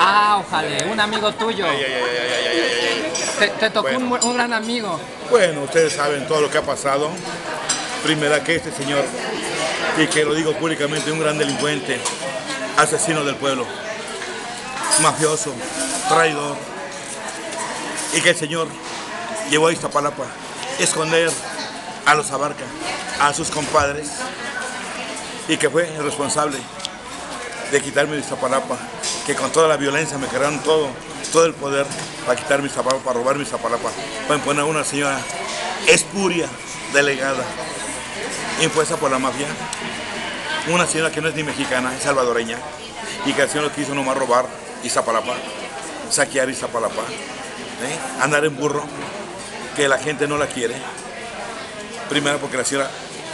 Ah, ojalá, un amigo tuyo. Ay, ay, ay. Te, te tocó Bueno. un, un gran amigo. Bueno, ustedes saben todo lo que ha pasado. Primera que este señor, y que lo digo públicamente, un gran delincuente, asesino del pueblo, mafioso, traidor, y que el señor llevó a Iztapalapa a esconder a los Abarca, a sus compadres, y que fue el responsable de quitarme de Iztapalapa, que con toda la violencia me crearon todo, todo el poder para quitarme Iztapalapa, para robar mi Iztapalapa, para imponer a una señora espuria, delegada, impuesta por la mafia, una señora que no es ni mexicana, es salvadoreña, y que señor lo quiso nomás robar Iztapalapa, saquear Iztapalapa, ¿eh? andar en burro, que la gente no la quiere, primero porque la señora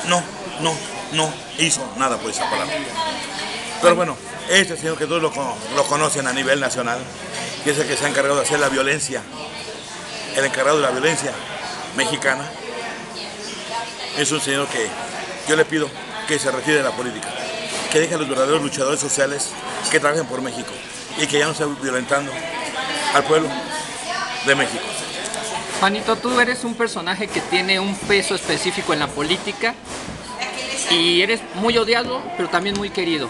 no, no, no hizo nada por Iztapalapa. Pero bueno, este señor que todos lo, co- lo conocen a nivel nacional, que es el que se ha encargado de hacer la violencia, el encargado de la violencia mexicana, es un señor que yo le pido que se retire de la política, que deje a los verdaderos luchadores sociales que trabajen por México y que ya no esté violentando al pueblo de México. Juanito, tú eres un personaje que tiene un peso específico en la política y eres muy odiado, pero también muy querido.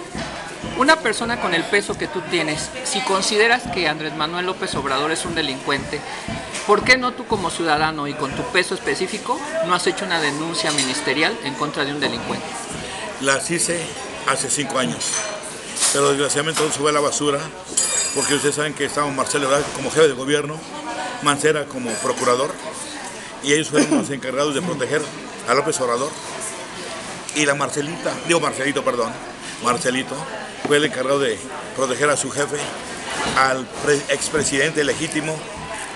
Una persona con el peso que tú tienes, si consideras que Andrés Manuel López Obrador es un delincuente, ¿por qué no tú como ciudadano y con tu peso específico no has hecho una denuncia ministerial en contra de un delincuente? Las hice hace cinco años, pero desgraciadamente todo fue a la basura, porque ustedes saben que estaba Marcelo Ebrard como jefe de gobierno, Mancera como procurador, y ellos fueron los encargados de proteger a López Obrador. Y la Marcelita, digo Marcelito, perdón, Marcelito, fue el encargado de proteger a su jefe, al pre- expresidente legítimo,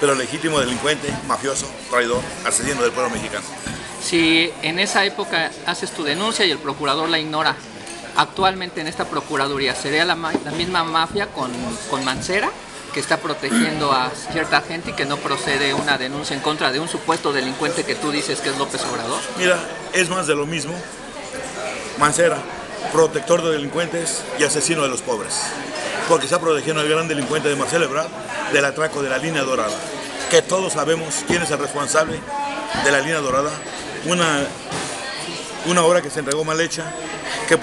pero legítimo delincuente, mafioso, traidor, asesino del pueblo mexicano. Si en esa época haces tu denuncia y el procurador la ignora, actualmente en esta procuraduría sería la, ma- la misma mafia con, con Mancera que está protegiendo a cierta gente y que no procede una denuncia en contra de un supuesto delincuente que tú dices que es López Obrador. Mira, es más de lo mismo. Mancera, protector de delincuentes y asesino de los pobres. Porque está protegiendo al gran delincuente de Marcelo Ebrard del atraco de la línea dorada. Que todos sabemos quién es el responsable de la línea dorada. Una, una obra que se entregó mal hecha, que